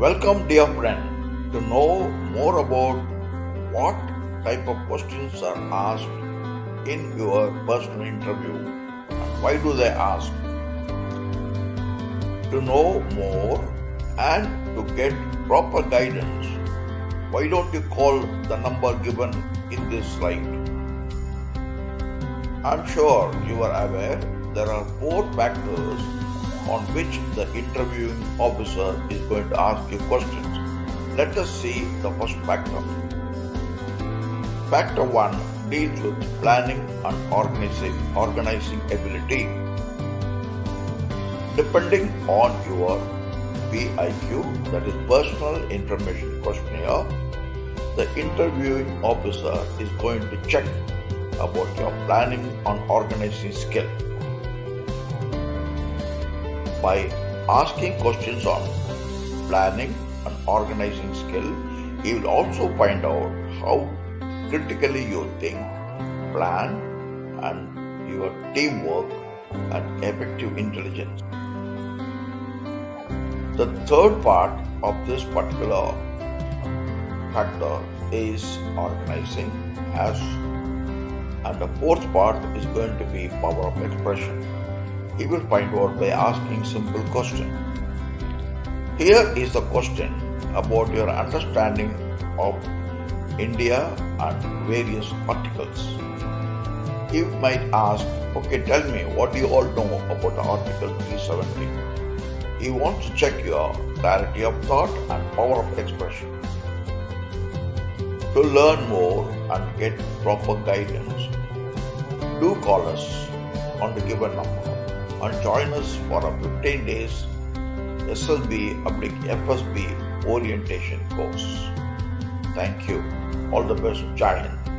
Welcome, dear friend, to know more about what type of questions are asked in your personal interview and why do they ask. To know more and to get proper guidance, why don't you call the number given in this slide? I'm sure you are aware there are four factors on which the interviewing officer is going to ask you questions. Let us see the first factor. Factor 1 deals with planning and organizing, organizing ability. Depending on your PIQ, that is Personal Information Questionnaire, the interviewing officer is going to check about your planning and organizing skill by asking questions on planning and organizing skill, he will also find out how critically you think, plan, and your teamwork and effective intelligence. The third part of this particular factor is organizing as and the fourth part is going to be power of expression he will find out by asking simple question. Here is the question about your understanding of India and various articles. He might ask, okay, tell me what you all know about Article 370. He wants to check your clarity of thought and power of expression. To learn more and get proper guidance, do call us on the given number and join us for a 15 days SSB FSB orientation course. Thank you. All the best, Jai Hind.